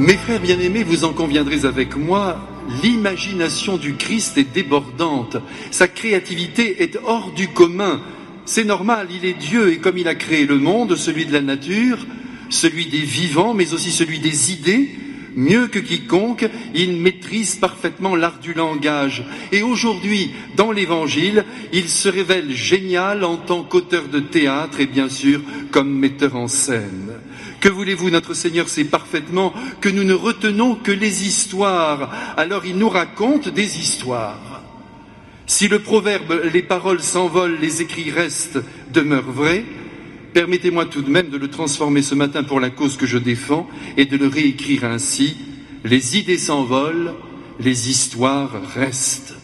Mes frères bien-aimés, vous en conviendrez avec moi, l'imagination du Christ est débordante. Sa créativité est hors du commun. C'est normal, il est Dieu et comme il a créé le monde, celui de la nature, celui des vivants, mais aussi celui des idées, mieux que quiconque, il maîtrise parfaitement l'art du langage. Et aujourd'hui, dans l'Évangile, il se révèle génial en tant qu'auteur de théâtre et bien sûr comme metteur en scène. Que voulez-vous, notre Seigneur? Sait parfaitement que nous ne retenons que les histoires, alors il nous raconte des histoires. Si le proverbe les paroles s'envolent, les écrits restent demeure vrai, Permettez-moi tout de même de le transformer ce matin pour la cause que je défends et de le réécrire ainsi. Les idées s'envolent, les histoires restent.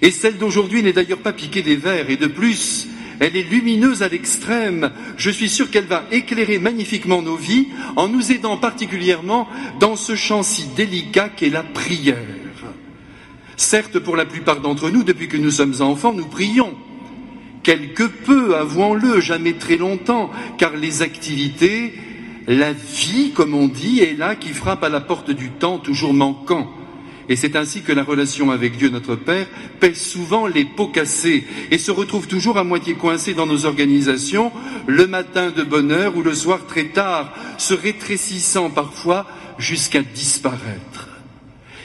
Et celle d'aujourd'hui n'est d'ailleurs pas piquée des vers, et de plus, elle est lumineuse à l'extrême. Je suis sûr qu'elle va éclairer magnifiquement nos vies en nous aidant particulièrement dans ce champ si délicat qu'est la prière. Certes, pour la plupart d'entre nous, depuis que nous sommes enfants, nous prions quelque peu, avouons-le, jamais très longtemps, car les activités, la vie, comme on dit, est là qui frappe à la porte du temps toujours manquant. Et c'est ainsi que la relation avec Dieu notre Père pèse souvent les pots cassés et se retrouve toujours à moitié coincée dans nos organisations, le matin de bonne heure ou le soir très tard, se rétrécissant parfois jusqu'à disparaître.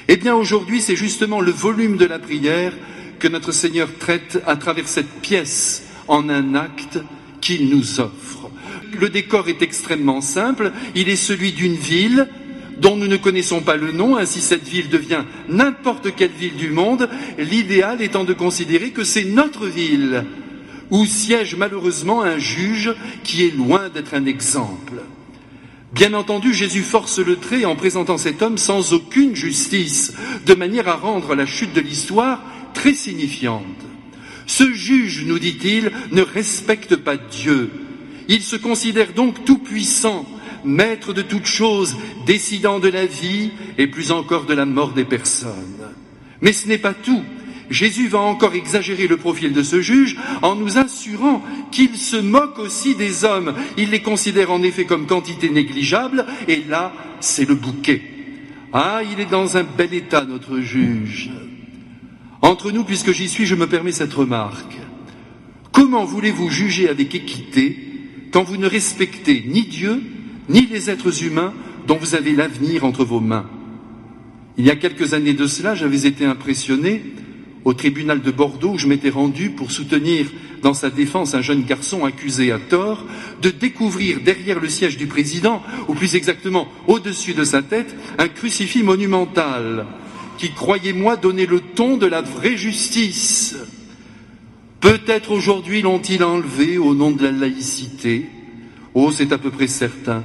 Eh bien aujourd'hui, c'est justement le volume de la prière que notre Seigneur traite à travers cette pièce en un acte qu'il nous offre. Le décor est extrêmement simple, il est celui d'une ville dont nous ne connaissons pas le nom, ainsi cette ville devient n'importe quelle ville du monde, l'idéal étant de considérer que c'est notre ville, où siège malheureusement un juge qui est loin d'être un exemple. Bien entendu, Jésus force le trait en présentant cet homme sans aucune justice, de manière à rendre la chute de l'histoire très signifiante. Ce juge, nous dit-il, ne respecte pas Dieu. Il se considère donc tout puissant, maître de toutes choses, décidant de la vie et plus encore de la mort des personnes. Mais ce n'est pas tout. Jésus va encore exagérer le profil de ce juge en nous assurant qu'il se moque aussi des hommes. Il les considère en effet comme quantité négligeable, et là, c'est le bouquet. Ah, il est dans un bel état, notre juge. Entre nous, puisque j'y suis, je me permets cette remarque. Comment voulez-vous juger avec équité quand vous ne respectez ni Dieu, ni les êtres humains dont vous avez l'avenir entre vos mains Il y a quelques années de cela, j'avais été impressionné au tribunal de Bordeaux où je m'étais rendu pour soutenir dans sa défense un jeune garçon accusé à tort de découvrir derrière le siège du président, ou plus exactement au-dessus de sa tête, un crucifix monumental qui, croyez-moi, donnait le ton de la vraie justice. Peut-être aujourd'hui l'ont-ils enlevé au nom de la laïcité. Oh, c'est à peu près certain.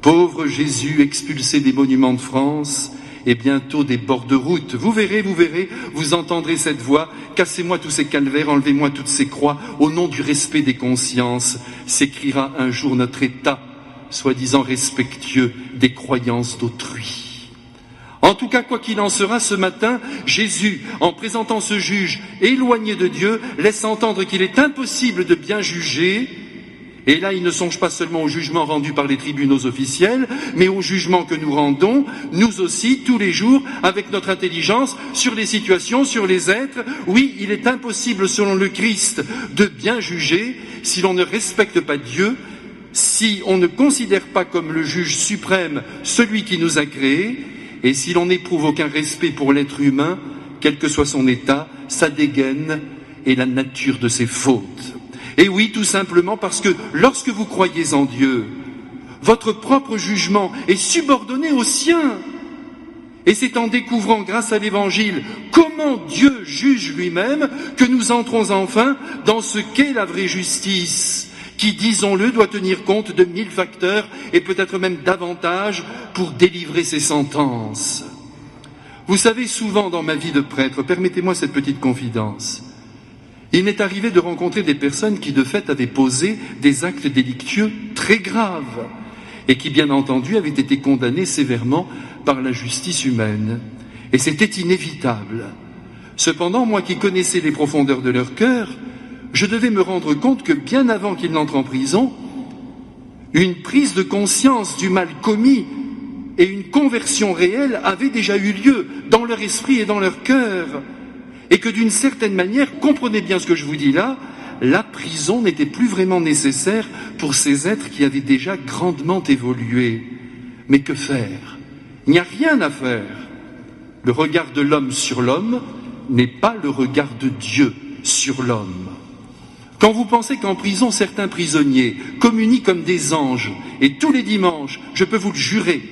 Pauvre Jésus expulsé des monuments de France et bientôt des bords de route. Vous verrez, vous verrez, vous entendrez cette voix. Cassez-moi tous ces calvaires, enlevez-moi toutes ces croix, au nom du respect des consciences, s'écrira un jour notre État, soi-disant respectueux des croyances d'autrui. En tout cas, quoi qu'il en sera, ce matin, Jésus, en présentant ce juge éloigné de Dieu, laisse entendre qu'il est impossible de bien juger. Et là, il ne songe pas seulement au jugement rendu par les tribunaux officiels, mais au jugement que nous rendons, nous aussi, tous les jours, avec notre intelligence, sur les situations, sur les êtres. Oui, il est impossible, selon le Christ, de bien juger si l'on ne respecte pas Dieu, si on ne considère pas comme le juge suprême celui qui nous a créés, et si l'on n'éprouve aucun respect pour l'être humain, quel que soit son état, sa dégaine et la nature de ses fautes. Et oui, tout simplement parce que lorsque vous croyez en Dieu, votre propre jugement est subordonné au sien. Et c'est en découvrant, grâce à l'Évangile, comment Dieu juge lui-même que nous entrons enfin dans ce qu'est la vraie justice qui, disons-le, doit tenir compte de mille facteurs et peut-être même davantage pour délivrer ses sentences. Vous savez, souvent dans ma vie de prêtre, permettez-moi cette petite confidence, il m'est arrivé de rencontrer des personnes qui de fait avaient posé des actes délictueux très graves et qui, bien entendu, avaient été condamnés sévèrement par la justice humaine. Et c'était inévitable. Cependant, moi qui connaissais les profondeurs de leur cœur, je devais me rendre compte que bien avant qu'il n'entre en prison, une prise de conscience du mal commis et une conversion réelle avait déjà eu lieu dans leur esprit et dans leur cœur. Et que d'une certaine manière, comprenez bien ce que je vous dis là, la prison n'était plus vraiment nécessaire pour ces êtres qui avaient déjà grandement évolué. Mais que faire? Il n'y a rien à faire. Le regard de l'homme sur l'homme n'est pas le regard de Dieu sur l'homme. Quand vous pensez qu'en prison, certains prisonniers communient comme des anges, et tous les dimanches, je peux vous le jurer,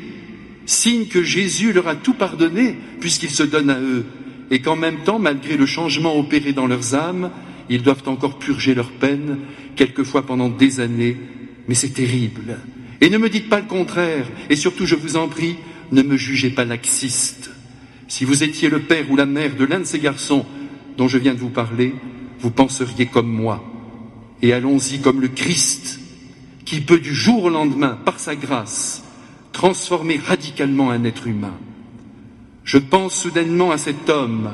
signe que Jésus leur a tout pardonné, puisqu'il se donne à eux, et qu'en même temps, malgré le changement opéré dans leurs âmes, ils doivent encore purger leur peine, quelquefois pendant des années, mais c'est terrible. Et ne me dites pas le contraire, et surtout, je vous en prie, ne me jugez pas laxiste. Si vous étiez le père ou la mère de l'un de ces garçons dont je viens de vous parler, vous penseriez comme moi et allons-y comme le Christ, qui peut du jour au lendemain, par sa grâce, transformer radicalement un être humain. Je pense soudainement à cet homme,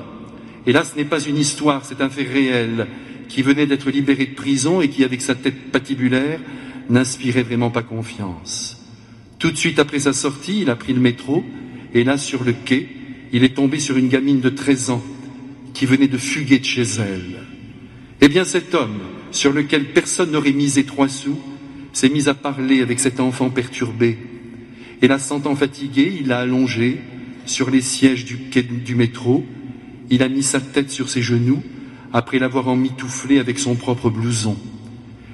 et là ce n'est pas une histoire, c'est un fait réel, qui venait d'être libéré de prison et qui, avec sa tête patibulaire, n'inspirait vraiment pas confiance. Tout de suite après sa sortie, il a pris le métro, et là, sur le quai, il est tombé sur une gamine de 13 ans qui venait de fuguer de chez elle. Eh bien, cet homme, sur lequel personne n'aurait misé trois sous, s'est mis à parler avec cet enfant perturbé. Et la sentant fatigué, il l'a allongé sur les sièges du, métro, il a mis sa tête sur ses genoux, après l'avoir emmitouflé avec son propre blouson.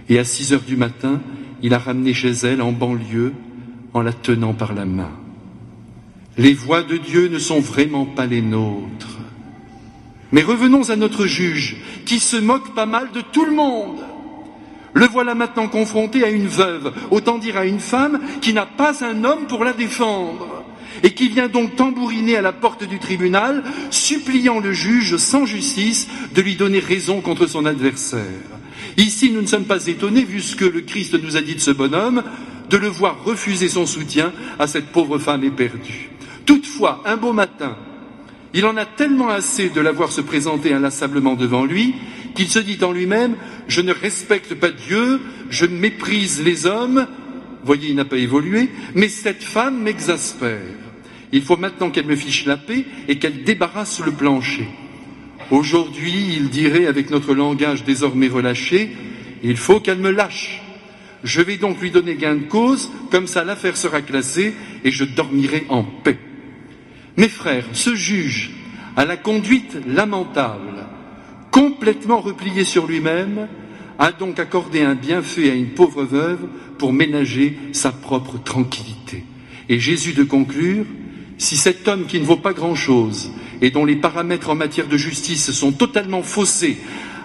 Et à six heures du matin, il a ramené chez elle en banlieue, en la tenant par la main. Les voix de Dieu ne sont vraiment pas les nôtres. Mais revenons à notre juge, qui se moque pas mal de tout le monde. Le voilà maintenant confronté à une veuve, autant dire à une femme qui n'a pas un homme pour la défendre, et qui vient donc tambouriner à la porte du tribunal, suppliant le juge sans justice de lui donner raison contre son adversaire. Ici, nous ne sommes pas étonnés, vu ce que le Christ nous a dit de ce bonhomme, de le voir refuser son soutien à cette pauvre femme éperdue. Toutefois, un beau matin, il en a tellement assez de la voir se présenter inlassablement devant lui qu'il se dit en lui-même Je ne respecte pas Dieu, je méprise les hommes. Voyez, il n'a pas évolué, mais cette femme m'exaspère. Il faut maintenant qu'elle me fiche la paix et qu'elle débarrasse le plancher. Aujourd'hui, il dirait avec notre langage désormais relâché Il faut qu'elle me lâche. Je vais donc lui donner gain de cause, comme ça l'affaire sera classée et je dormirai en paix. Mes frères, ce juge à la conduite lamentable, complètement replié sur lui-même, a donc accordé un bienfait à une pauvre veuve pour ménager sa propre tranquillité. Et Jésus de conclure, si cet homme qui ne vaut pas grand-chose et dont les paramètres en matière de justice sont totalement faussés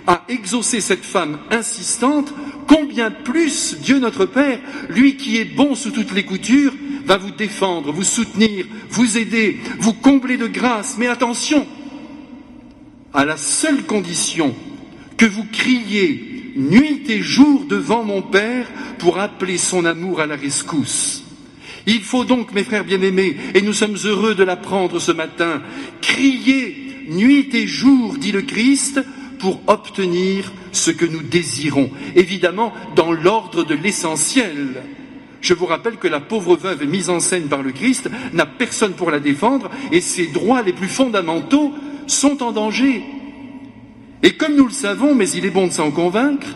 a exaucé cette femme insistante, combien plus Dieu notre Père, lui qui est bon sous toutes les coutures, va vous défendre, vous soutenir, vous aider, vous combler de grâce. Mais attention, à la seule condition que vous criez nuit et jour devant mon Père pour appeler son amour à la rescousse. Il faut donc, mes frères bien-aimés, et nous sommes heureux de l'apprendre ce matin, crier nuit et jour, dit le Christ, pour obtenir ce que nous désirons, évidemment dans l'ordre de l'essentiel. Je vous rappelle que la pauvre veuve mise en scène par le Christ n'a personne pour la défendre et ses droits les plus fondamentaux sont en danger. Et comme nous le savons, mais il est bon de s'en convaincre,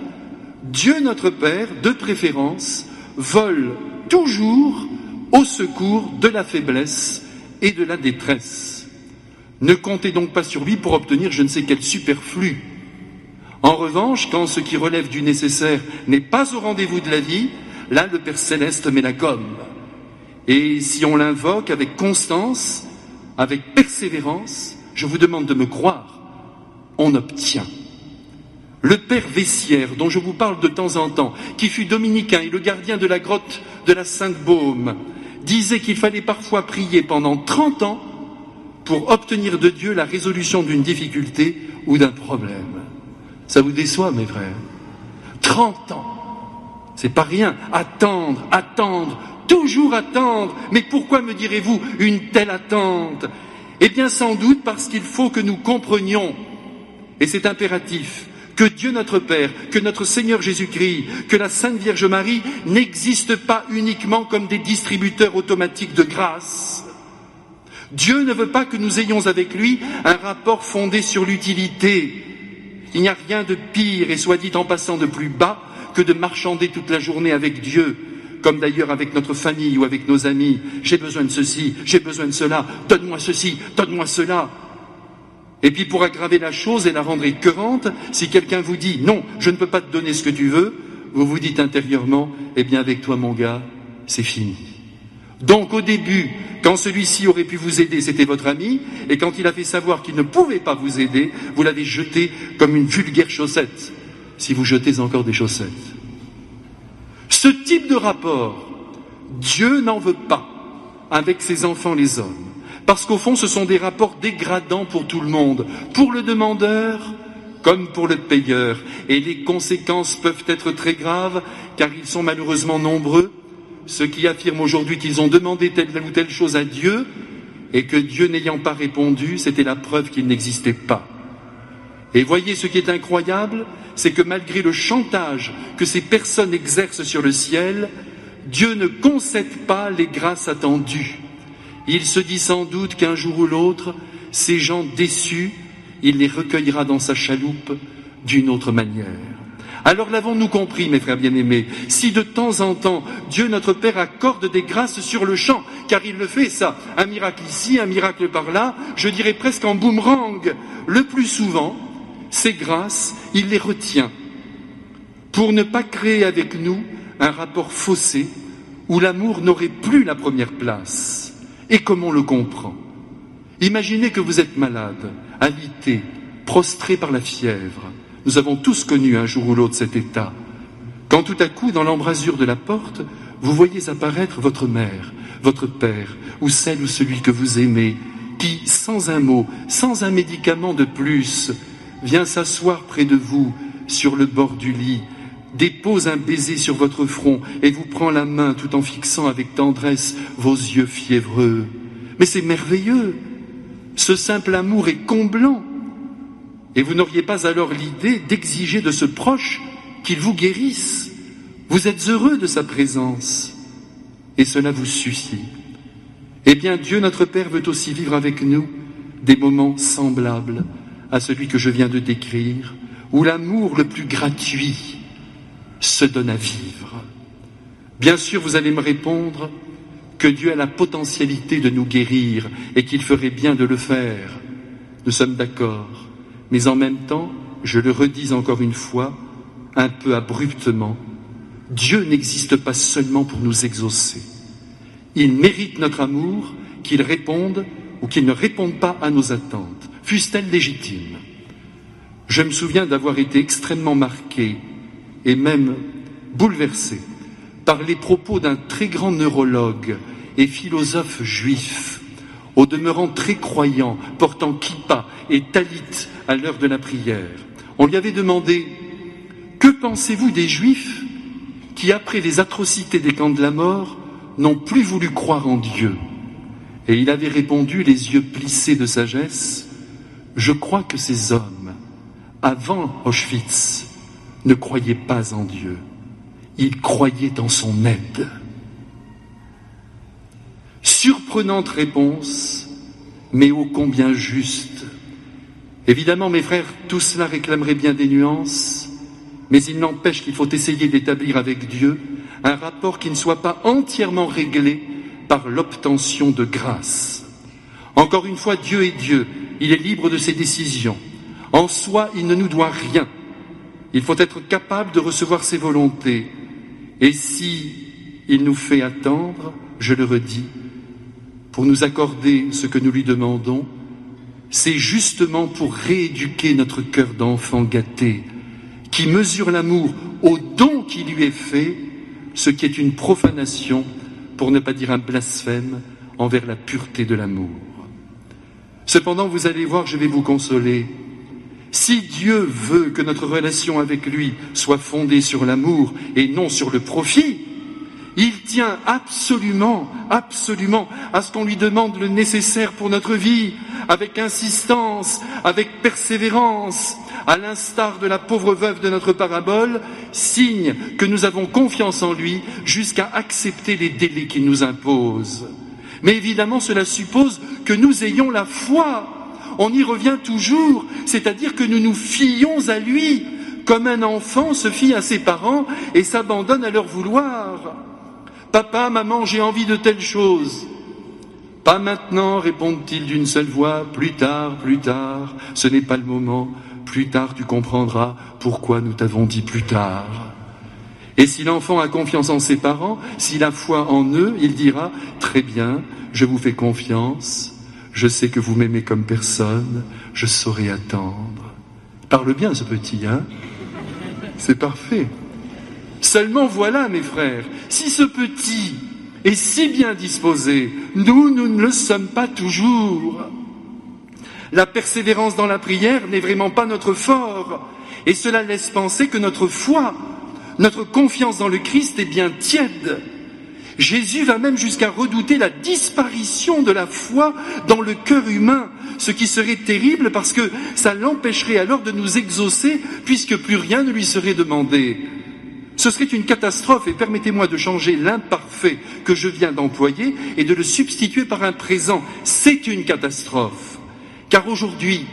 Dieu notre Père, de préférence, vole toujours au secours de la faiblesse et de la détresse. Ne comptez donc pas sur lui pour obtenir je ne sais quel superflu. En revanche, quand ce qui relève du nécessaire n'est pas au rendez-vous de la vie, là le Père céleste met la gomme. Et si on l'invoque avec constance, avec persévérance, je vous demande de me croire, on obtient. Le Père Vessière, dont je vous parle de temps en temps, qui fut dominicain et le gardien de la grotte de la Sainte-Baume, disait qu'il fallait parfois prier pendant 30 ans pour obtenir de Dieu la résolution d'une difficulté ou d'un problème. Ça vous déçoit, mes frères? 30 ans c'est pas rien. Attendre, attendre, toujours attendre. Mais pourquoi me direz-vous une telle attente? Eh bien sans doute parce qu'il faut que nous comprenions, et c'est impératif, que Dieu notre Père, que notre Seigneur Jésus-Christ, que la Sainte Vierge Marie n'existent pas uniquement comme des distributeurs automatiques de grâce. Dieu ne veut pas que nous ayons avec lui un rapport fondé sur l'utilité. Il n'y a rien de pire, et soit dit en passant de plus bas, que de marchander toute la journée avec Dieu, comme d'ailleurs avec notre famille ou avec nos amis. J'ai besoin de ceci, j'ai besoin de cela, donne-moi ceci, donne-moi cela. Et puis pour aggraver la chose et la rendre écœurante, si quelqu'un vous dit non, je ne peux pas te donner ce que tu veux, vous vous dites intérieurement, eh bien avec toi mon gars, c'est fini. Donc au début, quand celui-ci aurait pu vous aider, c'était votre ami, et quand il a fait savoir qu'il ne pouvait pas vous aider, vous l'avez jeté comme une vulgaire chaussette, si vous jetez encore des chaussettes. Ce type de rapport, Dieu n'en veut pas avec ses enfants les hommes. Parce qu'au fond, ce sont des rapports dégradants pour tout le monde, pour le demandeur comme pour le payeur. Et les conséquences peuvent être très graves, car ils sont malheureusement nombreux, ceux qui affirment aujourd'hui qu'ils ont demandé telle ou telle chose à Dieu, et que Dieu n'ayant pas répondu, c'était la preuve qu'il n'existait pas. Et voyez ce qui est incroyable, c'est que malgré le chantage que ces personnes exercent sur le ciel, Dieu ne concède pas les grâces attendues. Il se dit sans doute qu'un jour ou l'autre, ces gens déçus, il les recueillera dans sa chaloupe d'une autre manière. Alors l'avons-nous compris, mes frères bien-aimés, si de temps en temps Dieu notre Père accorde des grâces sur le champ, car il le fait ça, un miracle ici, un miracle par là, je dirais presque en boomerang, le plus souvent, ces grâces, il les retient pour ne pas créer avec nous un rapport faussé où l'amour n'aurait plus la première place. Et comme on le comprend Imaginez que vous êtes malade, alité, prostré par la fièvre. Nous avons tous connu un jour ou l'autre cet état. Quand tout à coup, dans l'embrasure de la porte, vous voyez apparaître votre mère, votre père, ou celle ou celui que vous aimez, qui, sans un mot, sans un médicament de plus, vient s'asseoir près de vous, sur le bord du lit, dépose un baiser sur votre front et vous prend la main tout en fixant avec tendresse vos yeux fiévreux. Mais c'est merveilleux. Ce simple amour est comblant. Et vous n'auriez pas alors l'idée d'exiger de ce proche qu'il vous guérisse. Vous êtes heureux de sa présence. Et cela vous suffit. Eh bien, Dieu notre Père veut aussi vivre avec nous des moments semblables à celui que je viens de décrire, où l'amour le plus gratuit, se donne à vivre. Bien sûr, vous allez me répondre que Dieu a la potentialité de nous guérir et qu'il ferait bien de le faire. Nous sommes d'accord. Mais en même temps, je le redis encore une fois, un peu abruptement, Dieu n'existe pas seulement pour nous exaucer. Il mérite notre amour, qu'il réponde ou qu'il ne réponde pas à nos attentes, fussent-elles légitimes. Je me souviens d'avoir été extrêmement marqué et même bouleversé par les propos d'un très grand neurologue et philosophe juif, au demeurant très croyant, portant kippa et talit à l'heure de la prière. On lui avait demandé Que pensez-vous des juifs qui, après les atrocités des camps de la mort, n'ont plus voulu croire en Dieu? Et il avait répondu, les yeux plissés de sagesse Je crois que ces hommes, avant Auschwitz, ne croyait pas en Dieu, il croyait en son aide. Surprenante réponse, mais ô combien juste. Évidemment, mes frères, tout cela réclamerait bien des nuances, mais il n'empêche qu'il faut essayer d'établir avec Dieu un rapport qui ne soit pas entièrement réglé par l'obtention de grâce. Encore une fois, Dieu est Dieu, il est libre de ses décisions. En soi, il ne nous doit rien. Il faut être capable de recevoir ses volontés. Et si il nous fait attendre, je le redis, pour nous accorder ce que nous lui demandons, c'est justement pour rééduquer notre cœur d'enfant gâté, qui mesure l'amour au don qui lui est fait, ce qui est une profanation, pour ne pas dire un blasphème, envers la pureté de l'amour. Cependant, vous allez voir, je vais vous consoler. Si Dieu veut que notre relation avec lui soit fondée sur l'amour et non sur le profit, il tient absolument, absolument à ce qu'on lui demande le nécessaire pour notre vie, avec insistance, avec persévérance, à l'instar de la pauvre veuve de notre parabole, signe que nous avons confiance en lui jusqu'à accepter les délais qu'il nous impose. Mais évidemment, cela suppose que nous ayons la foi. On y revient toujours, c'est-à-dire que nous nous fions à lui, comme un enfant se fie à ses parents et s'abandonne à leur vouloir. Papa, maman, j'ai envie de telle chose. Pas maintenant, répondent-ils d'une seule voix, plus tard, plus tard, ce n'est pas le moment, plus tard tu comprendras pourquoi nous t'avons dit plus tard. Et si l'enfant a confiance en ses parents, s'il a foi en eux, il dira, très bien, je vous fais confiance, je sais que vous m'aimez comme personne, je saurai attendre. Parle bien ce petit, hein C'est parfait. Seulement voilà, mes frères, si ce petit est si bien disposé, nous, nous ne le sommes pas toujours. La persévérance dans la prière n'est vraiment pas notre fort, et cela laisse penser que notre foi, notre confiance dans le Christ est bien tiède. Jésus va même jusqu'à redouter la disparition de la foi dans le cœur humain, ce qui serait terrible parce que ça l'empêcherait alors de nous exaucer puisque plus rien ne lui serait demandé. Ce serait une catastrophe et permettez-moi de changer l'imparfait que je viens d'employer et de le substituer par un présent. C'est une catastrophe. Car aujourd'hui,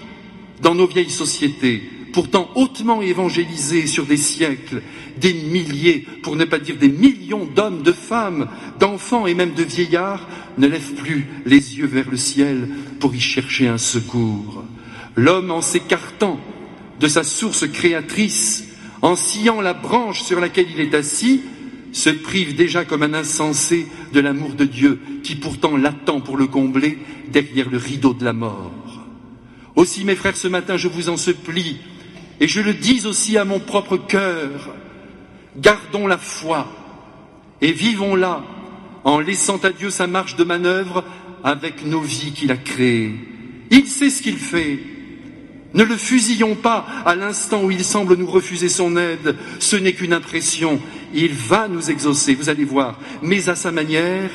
dans nos vieilles sociétés, pourtant hautement évangélisées sur des siècles, des milliers, pour ne pas dire des millions d'hommes, de femmes, d'enfants et même de vieillards ne lèvent plus les yeux vers le ciel pour y chercher un secours. L'homme, en s'écartant de sa source créatrice, en sciant la branche sur laquelle il est assis, se prive déjà comme un insensé de l'amour de Dieu qui pourtant l'attend pour le combler derrière le rideau de la mort. Aussi, mes frères, ce matin, je vous en supplie, et je le dis aussi à mon propre cœur, gardons la foi et vivons-la en laissant à Dieu sa marche de manœuvre avec nos vies qu'il a créées. Il sait ce qu'il fait. Ne le fusillons pas à l'instant où il semble nous refuser son aide. Ce n'est qu'une impression. Il va nous exaucer, vous allez voir, mais à sa manière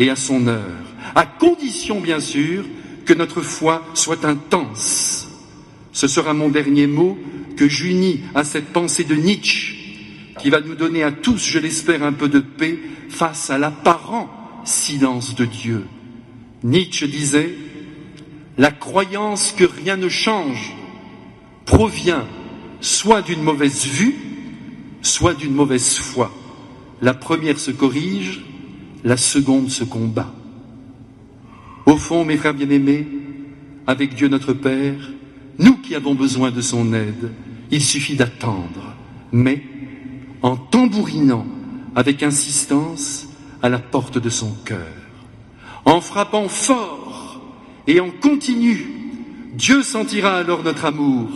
et à son heure. À condition, bien sûr, que notre foi soit intense. Ce sera mon dernier mot que j'unis à cette pensée de Nietzsche qui va nous donner à tous, je l'espère, un peu de paix face à l'apparent silence de Dieu. Nietzsche disait la croyance que rien ne change provient soit d'une mauvaise vue, soit d'une mauvaise foi. La première se corrige, la seconde se combat. Au fond, mes frères bien-aimés, avec Dieu notre Père, nous qui avons besoin de son aide, il suffit d'attendre, mais en tambourinant avec insistance à la porte de son cœur, en frappant fort et en continu, Dieu sentira alors notre amour,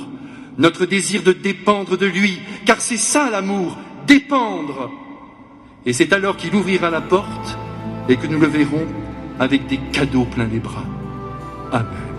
notre désir de dépendre de lui, car c'est ça l'amour, dépendre. Et c'est alors qu'il ouvrira la porte et que nous le verrons avec des cadeaux plein les bras. Amen.